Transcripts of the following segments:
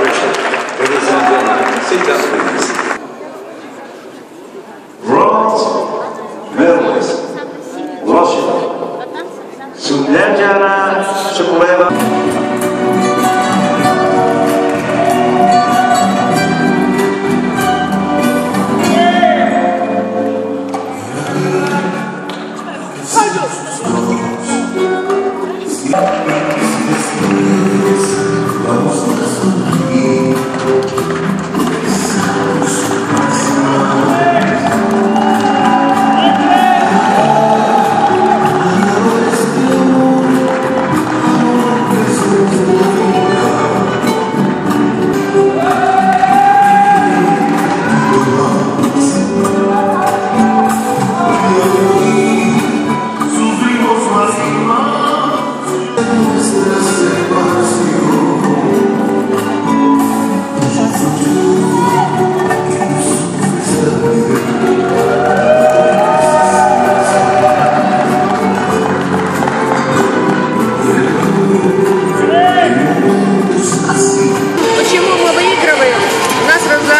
Richard. Ladies and gentlemen, sit down please. Bronze medalist, Russia, Suneljana Shukweva.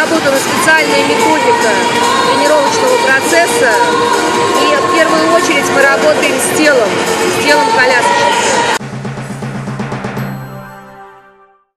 Разработана специальная методика тренировочного процесса. И в первую очередь мы работаем с телом, с телом колясочника.